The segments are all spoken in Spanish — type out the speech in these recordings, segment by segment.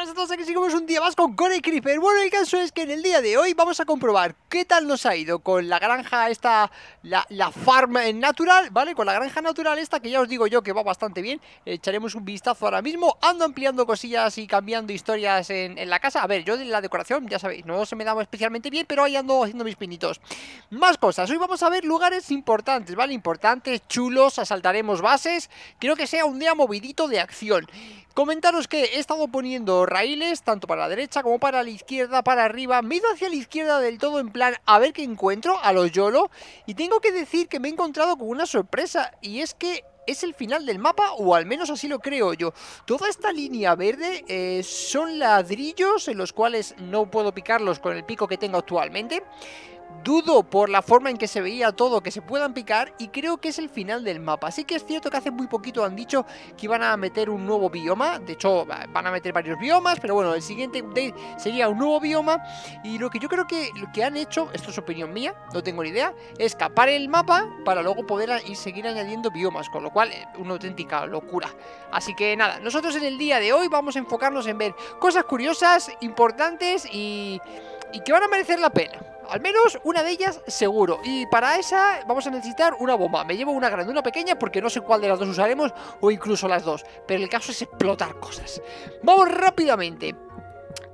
buenas a todos, aquí seguimos un día más con Core Creeper Bueno, el caso es que en el día de hoy vamos a comprobar qué tal nos ha ido con la granja esta, la, la farm natural, ¿vale? Con la granja natural esta que ya os digo yo que va bastante bien. Echaremos un vistazo ahora mismo, ando ampliando cosillas y cambiando historias en, en la casa. A ver, yo de la decoración, ya sabéis, no se me da especialmente bien, pero ahí ando haciendo mis pinitos. Más cosas, hoy vamos a ver lugares importantes, ¿vale? Importantes, chulos, asaltaremos bases. Quiero que sea un día movidito de acción Comentaros que he estado poniendo raíles tanto para la derecha como para la izquierda, para arriba. Me he ido hacia la izquierda del todo en plan a ver qué encuentro, a los YOLO. Y tengo que decir que me he encontrado con una sorpresa y es que es el final del mapa, o al menos así lo creo yo. Toda esta línea verde eh, son ladrillos en los cuales no puedo picarlos con el pico que tengo actualmente. Dudo por la forma en que se veía todo que se puedan picar y creo que es el final del mapa. Así que es cierto que hace muy poquito han dicho que iban a meter un nuevo bioma. De hecho, van a meter varios biomas, pero bueno, el siguiente update sería un nuevo bioma. Y lo que yo creo que lo que han hecho, esto es opinión mía, no tengo ni idea, es capar el mapa para luego poder ir seguir añadiendo biomas, con lo cual, eh, una auténtica locura. Así que nada, nosotros en el día de hoy vamos a enfocarnos en ver cosas curiosas, importantes y, y que van a merecer la pena. Al menos una de ellas seguro. Y para esa vamos a necesitar una bomba. Me llevo una grande, una pequeña porque no sé cuál de las dos usaremos O incluso las dos. Pero el caso es explotar cosas. Vamos rápidamente.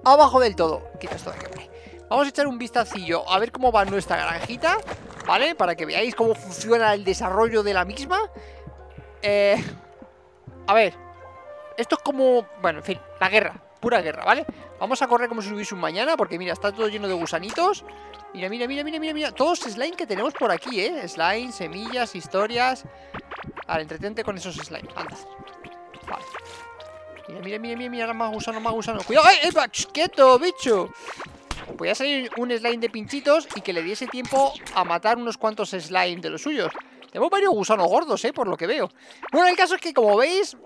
Abajo del todo. Quita esto de aquí Vamos a echar un vistacillo a ver cómo va nuestra granjita ¿Vale? Para que veáis cómo funciona el desarrollo de la misma. Eh... A ver. Esto es como... Bueno, en fin, la guerra Pura guerra, ¿vale? Vamos a correr como si hubiese un mañana Porque mira, está todo lleno de gusanitos Mira, mira, mira, mira, mira, mira Todos slime que tenemos por aquí, ¿eh? Slime, semillas, historias Vale, entretente con esos slime Anda Vale Mira, mira, mira, mira, mira Más gusano, más gusano Cuidado, ¡eh! eh ¡Quieto, bicho! Podría salir un slime de pinchitos Y que le diese tiempo a matar unos cuantos slime de los suyos Tenemos varios gusanos gordos, ¿eh? Por lo que veo Bueno, el caso es que, como veis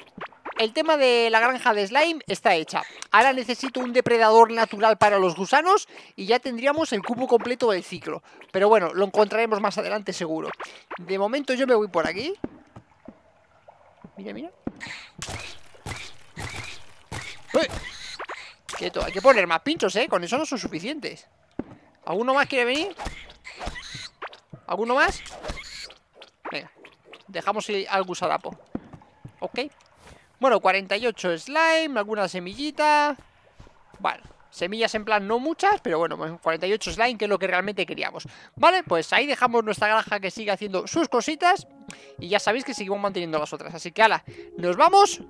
el tema de la granja de slime está hecha. Ahora necesito un depredador natural para los gusanos y ya tendríamos el cubo completo del ciclo. Pero bueno, lo encontraremos más adelante seguro. De momento yo me voy por aquí. Mira, mira. Quieto, hay que poner más pinchos, ¿eh? Con eso no son suficientes. ¿Alguno más quiere venir? ¿Alguno más? Venga, dejamos al gusarapo. Ok. Bueno, 48 slime, alguna semillita. Bueno, semillas en plan no muchas Pero bueno, 48 pues slime que es lo que realmente queríamos. Vale, pues ahí dejamos nuestra granja que sigue haciendo sus cositas Y ya sabéis que seguimos manteniendo las otras. Así que ala, nos vamos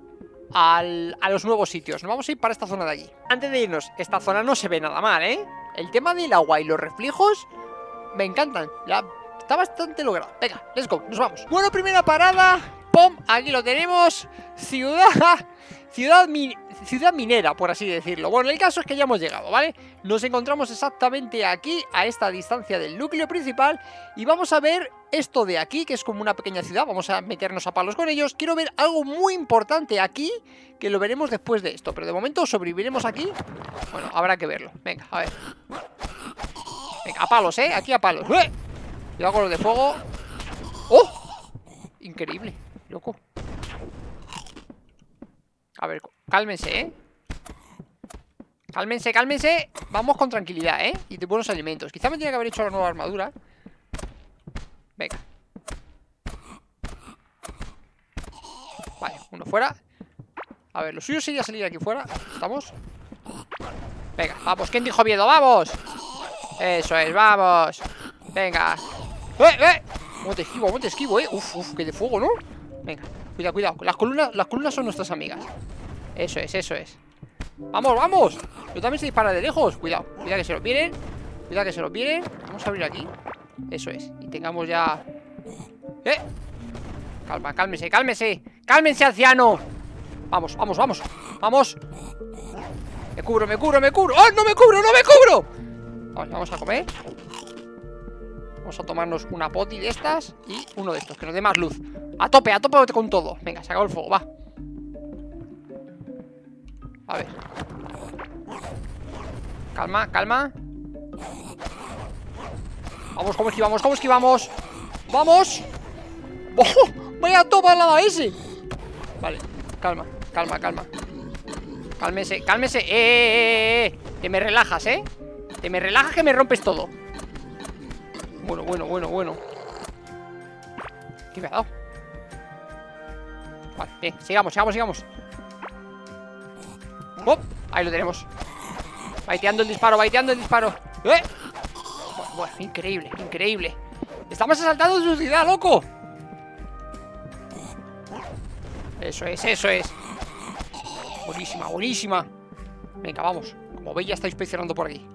a los nuevos sitios. Nos vamos a ir para esta zona de allí. Antes de irnos, esta zona no se ve nada mal, ¿eh? El tema del agua y los reflejos Me encantan. Ya, Está bastante logrado. Venga, let's go, nos vamos. Bueno, primera parada ¡Pum! Aquí lo tenemos. Ciudad... Ciudad, ciudad minera, por así decirlo Bueno, el caso es que ya hemos llegado, ¿vale? Nos encontramos exactamente aquí, a esta distancia del núcleo principal Y vamos a ver esto de aquí, que es como una pequeña ciudad Vamos a meternos a palos con ellos Quiero ver algo muy importante aquí Que lo veremos después de esto Pero de momento sobreviviremos aquí Bueno, habrá que verlo Venga, a ver Venga, a palos, ¿eh? Aquí a palos ¡Eh! Cuidado con lo de fuego ¡Oh! Increíble loco A ver, cálmense, ¿eh? Cálmense, cálmense Vamos con tranquilidad, ¿eh? Y de buenos alimentos Quizá me tenía que haber hecho la nueva armadura Venga Vale, uno fuera A ver, lo suyo sería salir aquí fuera ¿Estamos? Venga, vamos, ¿quién dijo miedo? ¡Vamos! Eso es, vamos Venga ¡Eh, eh! Monte esquivo, monte esquivo, eh Uf, uf, que de fuego, ¿no? Venga, cuidado, cuidado. Las columnas, las columnas son nuestras amigas. Eso es, eso es. ¡Vamos, vamos! Yo también se dispara de lejos. Cuidado, cuidado que se lo vienen. Cuidado que se lo vienen. Vamos a abrir aquí. Eso es. Y tengamos ya... ¡Eh! Calma, cálmese, cálmese. ¡Cálmense, anciano! Vamos, vamos, vamos. ¡Vamos! Me cubro, me cubro, me cubro. ¡Oh, no me cubro, no me cubro! Vamos, vamos a comer Vamos a tomarnos una poti de estas Y uno de estos, que nos dé más luz A tope, a tope con todo Venga, se acabó el fuego, va A ver Calma, calma Vamos, ¿cómo esquivamos? ¿Cómo esquivamos? ¡Vamos! ¡Oh! ¡Vaya topa al lado ese! Vale, calma, calma, calma Cálmese, cálmese ¡Eh, eh, eh, eh! Que me relajas, ¿eh? Que me relajas que me rompes todo Bueno, bueno, bueno, bueno. ¿Qué me ha dado? Vale, bien, sigamos, sigamos, sigamos. ¡Oh! Ahí lo tenemos. Baiteando el disparo, baiteando el disparo. ¡Eh! Bueno, bueno, increíble, increíble. Estamos asaltando su ciudad, loco. Eso es, eso es. Buenísima, buenísima. Venga, vamos. Como veis ya está inspeccionando por aquí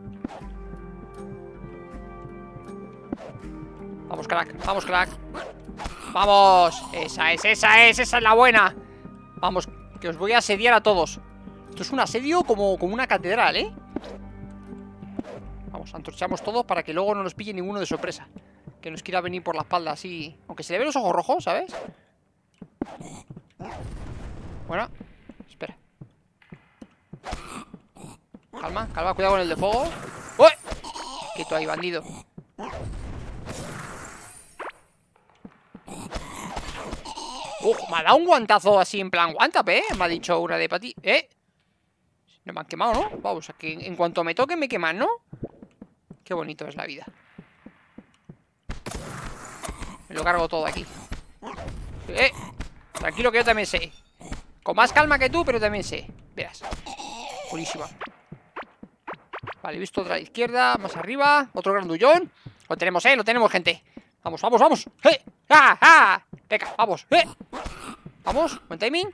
Vamos, crack, vamos, crack. Vamos. Esa es, esa es, esa es la buena. Vamos, que os voy a asediar a todos. Esto es un asedio como, como una catedral, ¿eh? Vamos, antorchamos todos para que luego no nos pille ninguno de sorpresa. Que nos quiera venir por la espalda así. Aunque se le ven los ojos rojos, ¿sabes? Bueno, espera. Calma, calma, cuidado con el de fuego. ¡Uy! Quieto ahí, bandido Uf, me ha dado un guantazo así en plan Guantap, ¿eh? Me ha dicho una de ti ¿Eh? No me han quemado, ¿no? Vamos, que en cuanto me toque me queman, ¿no? Qué bonito es la vida Me lo cargo todo aquí ¡Eh! Tranquilo que yo también sé Con más calma que tú, pero también sé Verás Buenísima Vale, he visto otra izquierda Más arriba Otro grandullón Lo tenemos, ¿eh? Lo tenemos, gente Vamos, vamos, vamos ¡Eh! ¡Ah! ¡Ah! Venga, vamos. ¡Eh! Vamos, buen timing.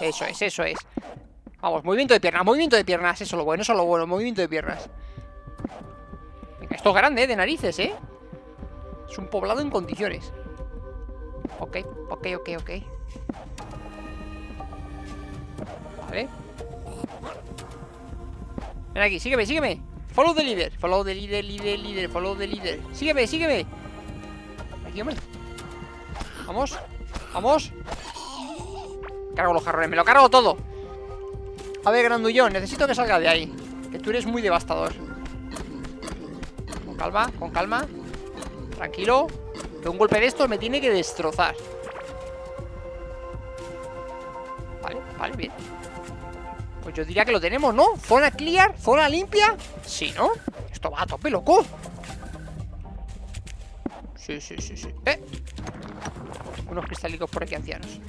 Eso es, eso es. Vamos, movimiento de piernas, movimiento de piernas. Eso es lo bueno, eso es lo bueno, movimiento de piernas. Venga, esto es grande, ¿eh? De narices, ¿eh? Es un poblado en condiciones. Ok, ok, ok, ok. Vale. Ven aquí, sígueme, sígueme. Follow the leader, follow the leader, leader, leader Follow the leader, sígueme, sígueme. Aquí, hombre Vamos, vamos. Cargo los jarrones, me lo cargo todo. A ver, grandullón, necesito que salga de ahí Que tú eres muy devastador. Con calma, con calma. Tranquilo Que un golpe de esto me tiene que destrozar. Vale, vale, bien. Pues yo diría que lo tenemos, ¿no? Zona clear, zona limpia Sí, ¿no? Esto va a tope, loco. Sí, sí, sí, sí. ¡Eh! Unos cristalicos por aquí ancianos.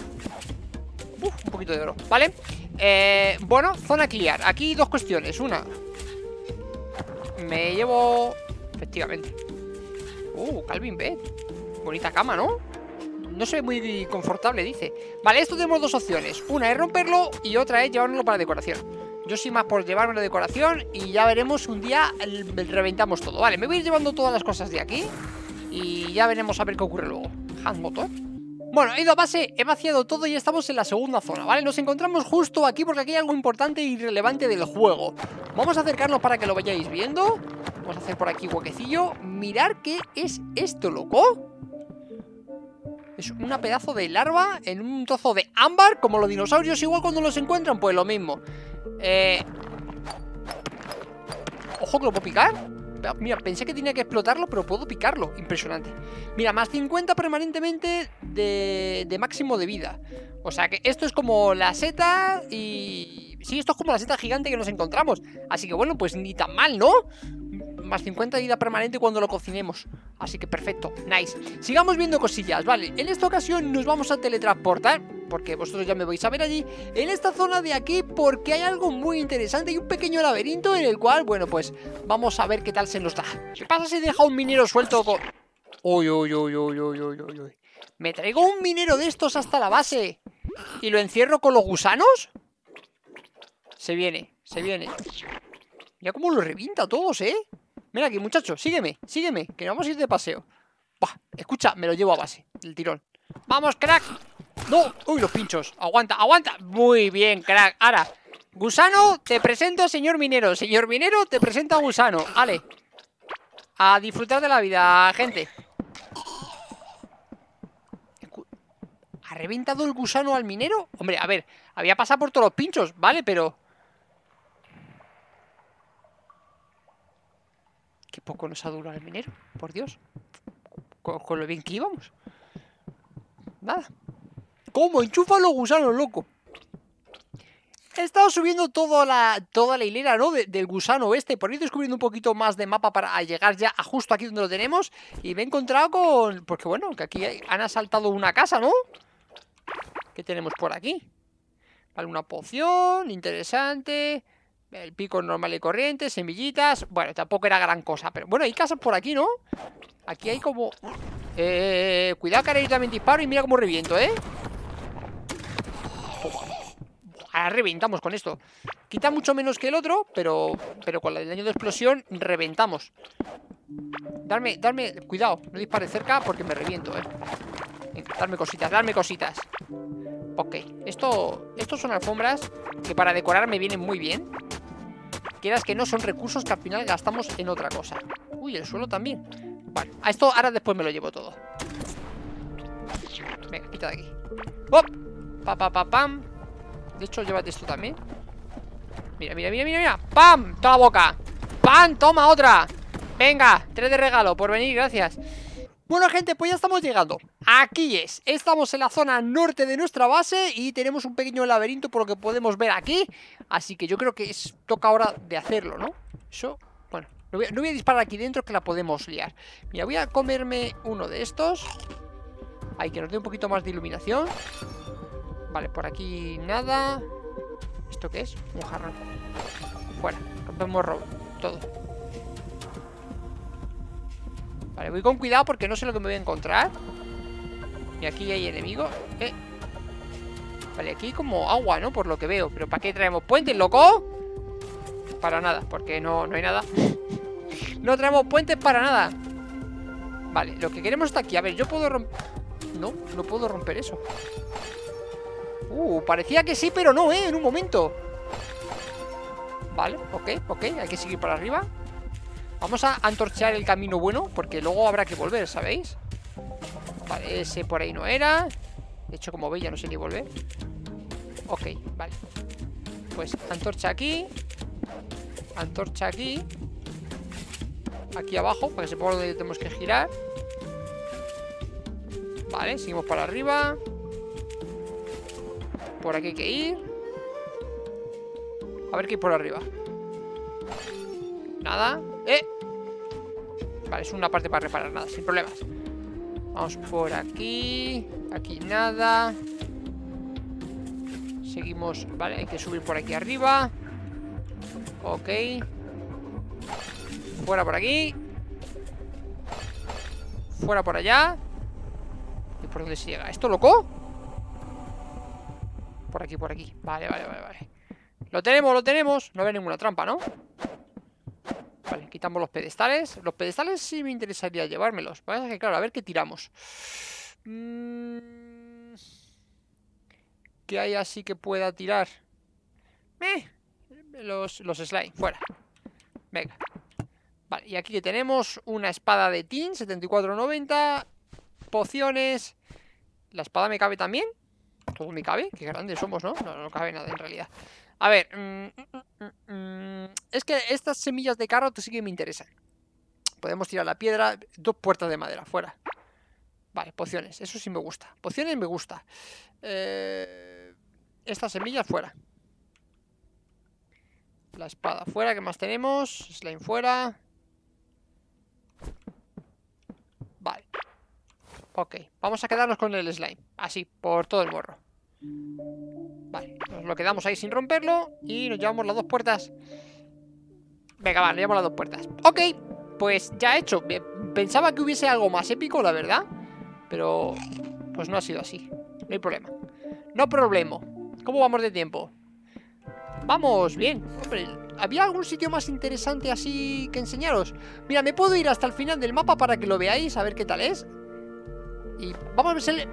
Un poquito de oro, ¿vale? Eh, bueno, zona clear. Aquí dos cuestiones, una Me llevo... Efectivamente. Uh, Calvin Bed Bonita cama, ¿no? No se ve muy confortable, dice. Vale, esto tenemos dos opciones. Una es romperlo y otra es llevárnoslo para decoración. Yo soy más por llevarme la decoración Y ya veremos un día Reventamos todo Vale, me voy a ir llevando todas las cosas de aquí Y ya veremos a ver qué ocurre luego motor bueno, he ido a base, he vaciado todo y estamos en la segunda zona, ¿vale? Nos encontramos justo aquí porque aquí hay algo importante y relevante del juego. Vamos a acercarnos para que lo vayáis viendo. Vamos a hacer por aquí huequecillo. Mirar qué es esto, loco. Es una pedazo de larva en un trozo de ámbar Como los dinosaurios igual cuando los encuentran, pues lo mismo. Eh... Ojo que lo puedo picar Mira, pensé que tenía que explotarlo, pero puedo picarlo. Impresionante. Mira, más 50 permanentemente de, de máximo de vida. O sea que esto es como la seta y... Sí, esto es como la seta gigante que nos encontramos. Así que bueno, pues ni tan mal, ¿no? Más 50 de vida permanente cuando lo cocinemos. Así que perfecto, nice. Sigamos viendo cosillas, vale. En esta ocasión nos vamos a teletransportar porque vosotros ya me vais a ver allí, en esta zona de aquí, porque hay algo muy interesante y un pequeño laberinto en el cual, bueno, pues vamos a ver qué tal se nos da. ¿Qué pasa si deja un minero suelto con...? Uy, uy, uy, uy, uy, uy, uy. ¿Me traigo un minero de estos hasta la base y lo encierro con los gusanos? Se viene, se viene. Ya como lo revienta a todos, ¿eh? Mira aquí, muchachos, sígueme, sígueme, que vamos a ir de paseo. Bah, escucha, me lo llevo a base, el tirón. ¡Vamos, crack! ¡No! ¡Uy, los pinchos! ¡Aguanta, aguanta! Muy bien, crack. Ahora, gusano, te presento señor minero. Señor minero, te presento a gusano. Ale. A disfrutar de la vida, gente. ¿Ha reventado el gusano al minero? Hombre, a ver, había pasado por todos los pinchos, ¿vale? Pero... Poco nos ha durado el minero, por Dios. Con, con lo bien que íbamos. Nada. ¿Cómo? Enchufa los gusanos, loco. He estado subiendo toda la, toda la hilera, ¿no? del gusano este, por ir descubriendo un poquito más de mapa para llegar ya a justo aquí donde lo tenemos. Y me he encontrado con... Porque bueno, que aquí han asaltado una casa, ¿no? ¿Qué tenemos por aquí? Vale, una poción, interesante... El pico normal y corriente, semillitas Bueno, tampoco era gran cosa Pero bueno, hay casas por aquí, ¿no? Aquí hay como... Eh, cuidado que ahora yo también disparo y mira cómo reviento, ¿eh? Ahora reventamos con esto Quita mucho menos que el otro Pero, pero con el daño de explosión reventamos Darme, darme Cuidado, no dispare cerca porque me reviento, ¿eh? Darme cositas, darme cositas Ok, esto, estos son alfombras Que para decorar me vienen muy bien Quieras que no son recursos que al final gastamos en otra cosa. Uy, el suelo también. Bueno, a esto ahora después me lo llevo todo. Venga, quita de aquí. ¡Hop! Pa, pa, pa, pam. De hecho, llévate esto también. Mira, mira, mira, mira, mira. ¡Pam! Toda la boca. ¡Pam! ¡Toma otra! Venga, tres de regalo. Por venir, gracias. Bueno gente, pues ya estamos llegando Aquí es, estamos en la zona norte de nuestra base Y tenemos un pequeño laberinto por lo que podemos ver aquí. Así que yo creo que es, toca ahora de hacerlo, ¿no? Eso, bueno, no voy, a disparar aquí dentro que la podemos liar. Mira, voy a comerme uno de estos. Ahí, que nos dé un poquito más de iluminación. Vale, por aquí nada. ¿Esto qué es? Un jarrón. Fuera, rompemos todo. Vale, voy con cuidado porque no sé lo que me voy a encontrar Y aquí hay enemigo eh. Vale, aquí hay como agua, ¿no? Por lo que veo Pero ¿para qué traemos puentes, loco? Para nada, porque no, no hay nada No traemos puentes para nada Vale, lo que queremos está aquí A ver, yo puedo romper... No, no puedo romper eso Uh, parecía que sí, pero no, ¿eh? En un momento Vale, ok, ok Hay que seguir para arriba Vamos a antorchear el camino bueno Porque luego habrá que volver, ¿sabéis? Vale, ese por ahí no era. De hecho, como veis, ya no sé ni volver. Ok, vale. Pues antorcha aquí. Antorcha aquí. Aquí abajo, para que sepa dónde tenemos que girar. Vale, seguimos para arriba. Por aquí hay que ir. A ver qué hay por arriba. Nada. ¡Eh! Vale, es una parte para reparar Nada, sin problemas Vamos por aquí. Aquí nada. Seguimos, vale, hay que subir por aquí arriba. Ok. Fuera por aquí. Fuera por allá. ¿Y por dónde se llega? ¿Esto loco? Por aquí, por aquí. Vale, vale, vale, vale. Lo tenemos, lo tenemos. No ve ninguna trampa, ¿no? Vale, quitamos los pedestales Los pedestales sí me interesaría llevármelos Vale, claro, a ver qué tiramos mm, ¿Qué hay así que pueda tirar? Eh, los, los slime, fuera Venga Vale, y aquí que tenemos una espada de Tin 74.90 Pociones ¿La espada me cabe también? ¿Todo me cabe? Qué grandes somos, ¿no? No, no cabe nada en realidad A ver mm, mm, mm, Es que estas semillas de carrot sí que me interesan. Podemos tirar la piedra Dos puertas de madera, fuera. Vale, pociones, eso sí me gusta. Pociones me gusta. Eh, Estas semillas fuera. La espada fuera, ¿qué más tenemos? Slime fuera. Vale. Ok, vamos a quedarnos con el slime. Así, por todo el morro Vale, nos lo quedamos ahí sin romperlo Y nos llevamos las dos puertas. Venga, vale, llevamos las dos puertas. Ok, pues ya hecho. Pensaba que hubiese algo más épico, la verdad Pero... Pues no ha sido así. No hay problema. No problema ¿Cómo vamos de tiempo? Vamos, bien. Hombre, ¿había algún sitio más interesante así que enseñaros? Mira, me puedo ir hasta el final del mapa para que lo veáis A ver qué tal es. Y vamos a ver,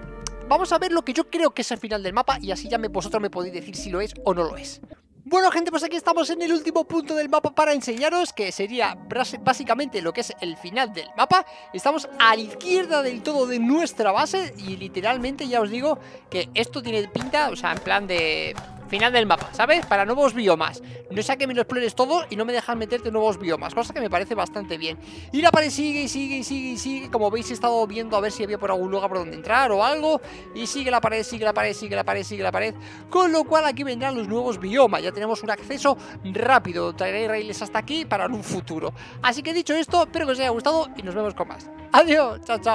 vamos a ver lo que yo creo que es el final del mapa y así ya vosotros me podéis decir si lo es o no lo es. Bueno gente, pues aquí estamos en el último punto del mapa para enseñaros que sería básicamente lo que es el final del mapa Estamos a la izquierda del todo de nuestra base y literalmente ya os digo que esto tiene pinta, o sea, en plan de final del mapa, ¿sabes? Para nuevos biomas. No sea que me lo explores todo y no me dejan meterte nuevos biomas, cosa que me parece bastante bien. Y la pared sigue y sigue y sigue y sigue. Como veis, he estado viendo a ver si había por algún lugar por donde entrar o algo. Y sigue la pared, sigue la pared, sigue la pared, sigue la pared. Con lo cual aquí vendrán los nuevos biomas. Ya tenemos un acceso rápido. Traeré raíles hasta aquí para un futuro. Así que dicho esto, espero que os haya gustado y nos vemos con más. Adiós, chao, chao.